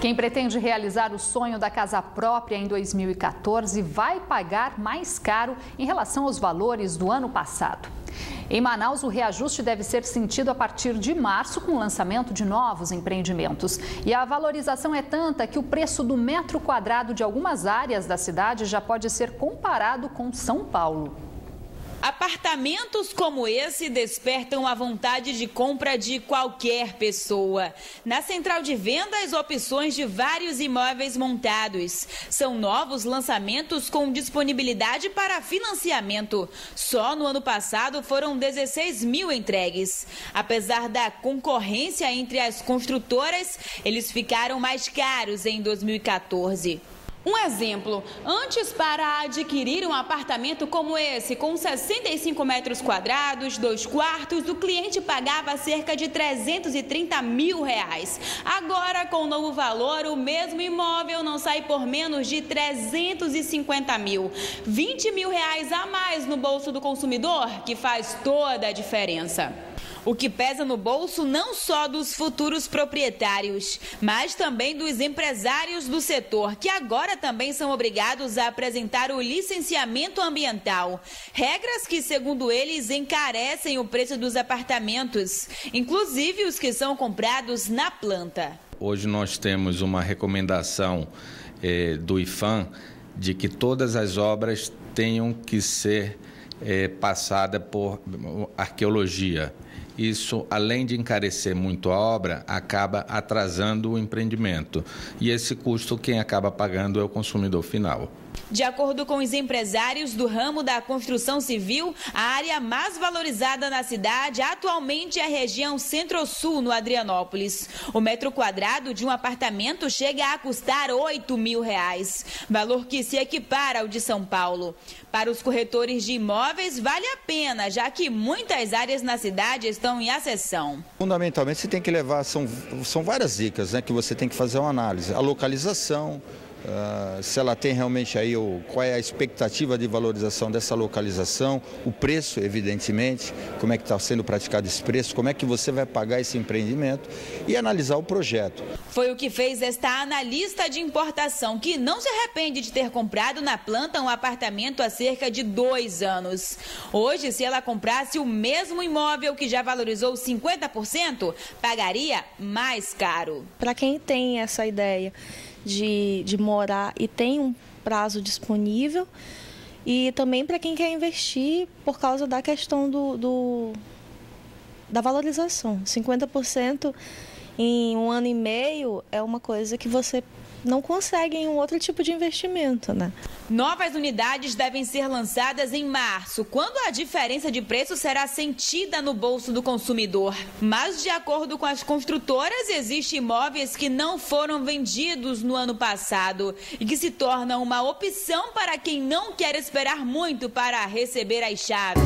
Quem pretende realizar o sonho da casa própria em 2014 vai pagar mais caro em relação aos valores do ano passado. Em Manaus, o reajuste deve ser sentido a partir de março, com o lançamento de novos empreendimentos. E a valorização é tanta que o preço do metro quadrado de algumas áreas da cidade já pode ser comparado com São Paulo. Apartamentos como esse despertam a vontade de compra de qualquer pessoa. Na central de vendas, opções de vários imóveis montados. São novos lançamentos com disponibilidade para financiamento. Só no ano passado foram 16 mil entregues. Apesar da concorrência entre as construtoras, eles ficaram mais caros em 2014. Um exemplo, antes para adquirir um apartamento como esse, com 65 metros quadrados, dois quartos, o cliente pagava cerca de 330 mil reais. Agora, com o novo valor, o mesmo imóvel não sai por menos de 350 mil. 20 mil reais a mais no bolso do consumidor, que faz toda a diferença. O que pesa no bolso não só dos futuros proprietários, mas também dos empresários do setor, que agora também são obrigados a apresentar o licenciamento ambiental. Regras que, segundo eles, encarecem o preço dos apartamentos, inclusive os que são comprados na planta. Hoje nós temos uma recomendação eh, do IFAM de que todas as obras tenham que ser eh, passadas por arqueologia. Isso, além de encarecer muito a obra, acaba atrasando o empreendimento. E esse custo, quem acaba pagando é o consumidor final. De acordo com os empresários do ramo da construção civil, a área mais valorizada na cidade atualmente é a região Centro-Sul, no Adrianópolis. O metro quadrado de um apartamento chega a custar 8 mil reais, valor que se equipara ao de São Paulo. Para os corretores de imóveis, vale a pena, já que muitas áreas na cidade estão em acessão. Fundamentalmente, você tem que levar, são, são várias dicas né, que você tem que fazer uma análise. A localização, Uh, se ela tem realmente aí o, qual é a expectativa de valorização dessa localização, o preço, evidentemente, como é que está sendo praticado esse preço, como é que você vai pagar esse empreendimento e analisar o projeto. Foi o que fez esta analista de importação, que não se arrepende de ter comprado na planta um apartamento há cerca de dois anos. Hoje, se ela comprasse o mesmo imóvel que já valorizou 50%, pagaria mais caro. Para quem tem essa ideia de, de morar e tem um prazo disponível. E também para quem quer investir por causa da questão do, do da valorização. 50% em um ano e meio é uma coisa que você não conseguem um outro tipo de investimento, né? Novas unidades devem ser lançadas em março, quando a diferença de preço será sentida no bolso do consumidor. Mas, de acordo com as construtoras, existem imóveis que não foram vendidos no ano passado e que se tornam uma opção para quem não quer esperar muito para receber as chaves.